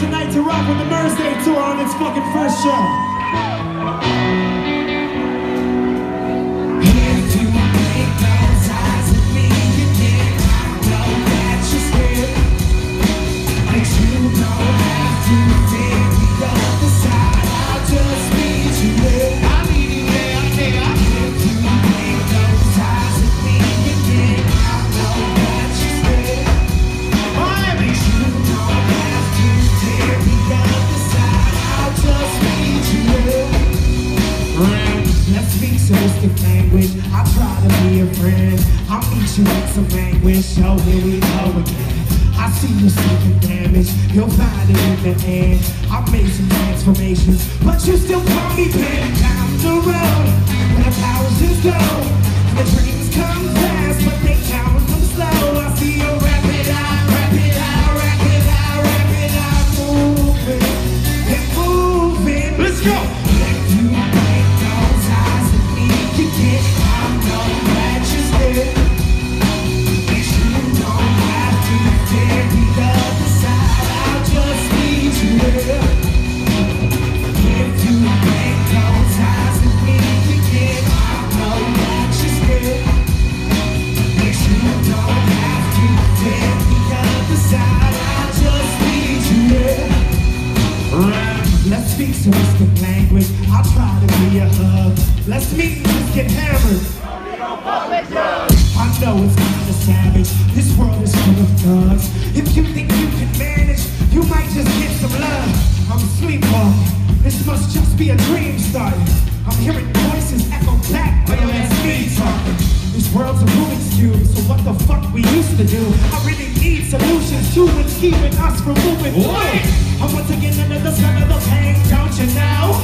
tonight to rock with the Mersey tour on its fucking first show. Sadistic language. I try to be a friend. I'll meet you with some anguish. So here we go again. I see you seeking damage. You'll find it in the end. I've made some transformations, but you still call me back down the road. When the powers just go, the dreams come fast, Speak language. I'll try to be a hug. Let's meet and just get hammered. I know it's kinda savage. This world is full of thugs. If you think you can manage, you might just get some love. I'm sleepwalking. This must just be a dream starting. I'm hearing voices echo back, but that's me talking. This world's a Rubik's Cube, so what the fuck we used to do? I really need solutions to what's keeping us from moving. I'm once again the spell of the pain, don't you know?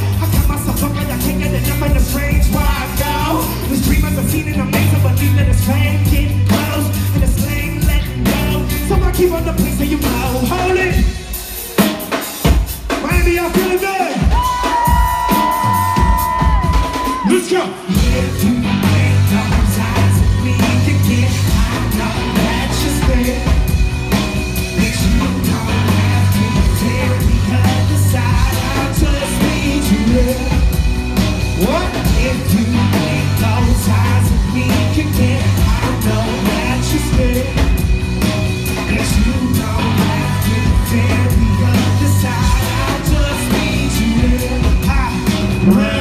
Well